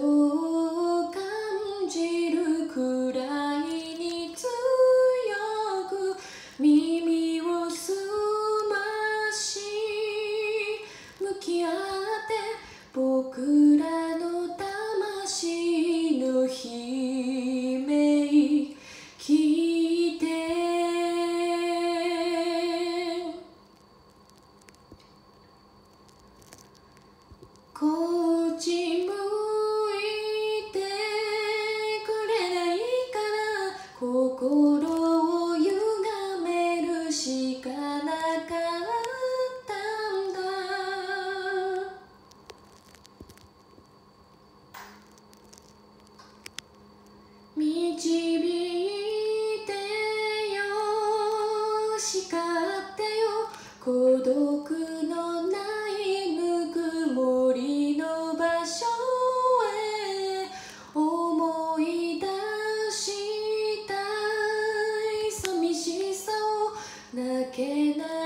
tú しかったよ。孤独のないぬくもりの場所へ。思い出したい。寂しさを泣けない。